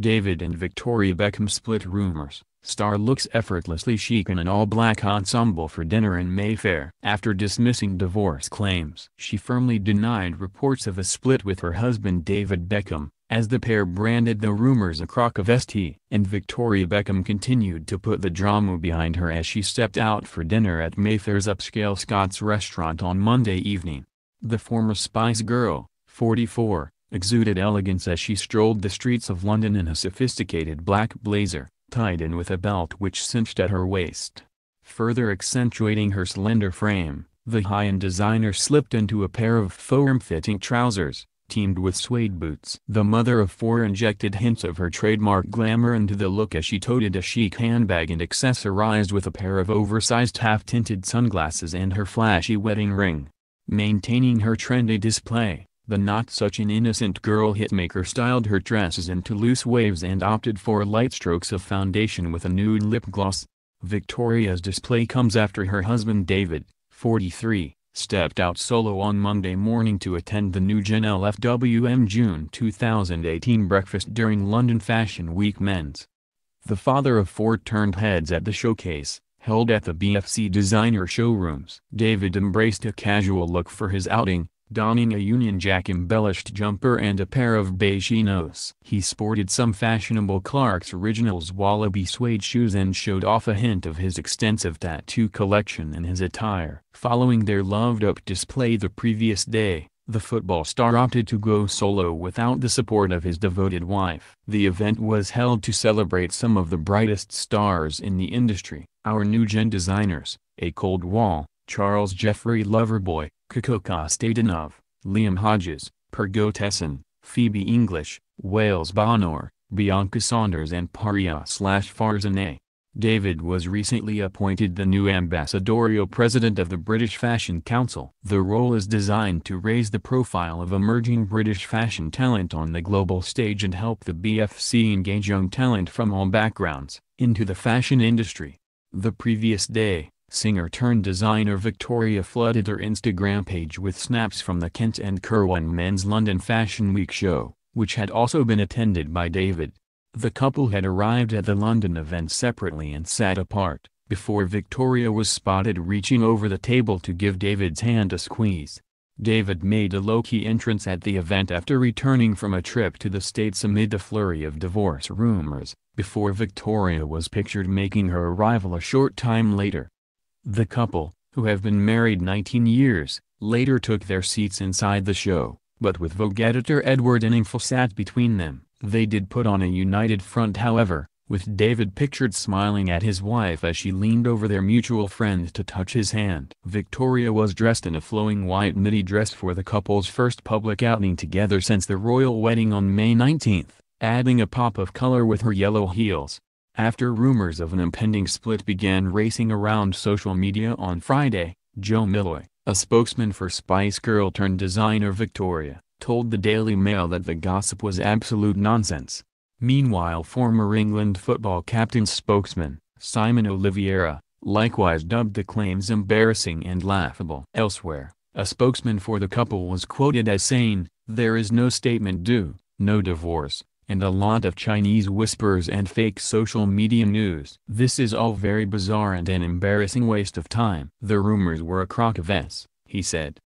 David and Victoria Beckham split rumors. Star looks effortlessly chic in an all-black ensemble for dinner in Mayfair. After dismissing divorce claims, she firmly denied reports of a split with her husband David Beckham, as the pair branded the rumors a crock of st. And Victoria Beckham continued to put the drama behind her as she stepped out for dinner at Mayfair's upscale Scott's restaurant on Monday evening. The former Spice Girl, 44, exuded elegance as she strolled the streets of London in a sophisticated black blazer tied in with a belt which cinched at her waist. Further accentuating her slender frame, the high-end designer slipped into a pair of form-fitting trousers, teamed with suede boots. The mother of four injected hints of her trademark glamour into the look as she toted a chic handbag and accessorized with a pair of oversized half-tinted sunglasses and her flashy wedding ring. Maintaining her trendy display, the not-such-an-innocent girl hitmaker styled her dresses into loose waves and opted for light strokes of foundation with a nude lip gloss. Victoria's display comes after her husband David, 43, stepped out solo on Monday morning to attend the new Gen LFWM June 2018 breakfast during London Fashion Week Men's. The father of four turned heads at the showcase, held at the BFC designer showrooms. David embraced a casual look for his outing, donning a Union Jack embellished jumper and a pair of beige. He sported some fashionable Clarks Originals Wallaby suede shoes and showed off a hint of his extensive tattoo collection in his attire. Following their loved-up display the previous day, the football star opted to go solo without the support of his devoted wife. The event was held to celebrate some of the brightest stars in the industry. Our new gen designers, A Cold Wall, Charles Jeffrey Loverboy, Kiko Kostadinov, Liam Hodges, Per Götesson, Phoebe English, Wales Bonner, Bianca Saunders and Paria slash Farzaneh. David was recently appointed the new ambassadorial president of the British Fashion Council. The role is designed to raise the profile of emerging British fashion talent on the global stage and help the BFC engage young talent from all backgrounds, into the fashion industry. The previous day, Singer-turned-designer Victoria flooded her Instagram page with snaps from the Kent and Curwen Men's London Fashion Week show, which had also been attended by David. The couple had arrived at the London event separately and sat apart, before Victoria was spotted reaching over the table to give David's hand a squeeze. David made a low-key entrance at the event after returning from a trip to the States amid the flurry of divorce rumors, before Victoria was pictured making her arrival a short time later. The couple, who have been married 19 years, later took their seats inside the show, but with Vogue editor Edward Enninful sat between them. They did put on a united front however, with David pictured smiling at his wife as she leaned over their mutual friend to touch his hand. Victoria was dressed in a flowing white midi dress for the couple's first public outing together since the royal wedding on May 19, adding a pop of color with her yellow heels. After rumors of an impending split began racing around social media on Friday, Jo Milloy, a spokesman for Spice Girl turned designer Victoria, told the Daily Mail that the gossip was absolute nonsense. Meanwhile former England football captain's spokesman, Simon Oliveira, likewise dubbed the claims embarrassing and laughable. Elsewhere, a spokesman for the couple was quoted as saying, there is no statement due, no divorce, and a lot of Chinese whispers and fake social media news. This is all very bizarre and an embarrassing waste of time. The rumors were a crock of s, he said.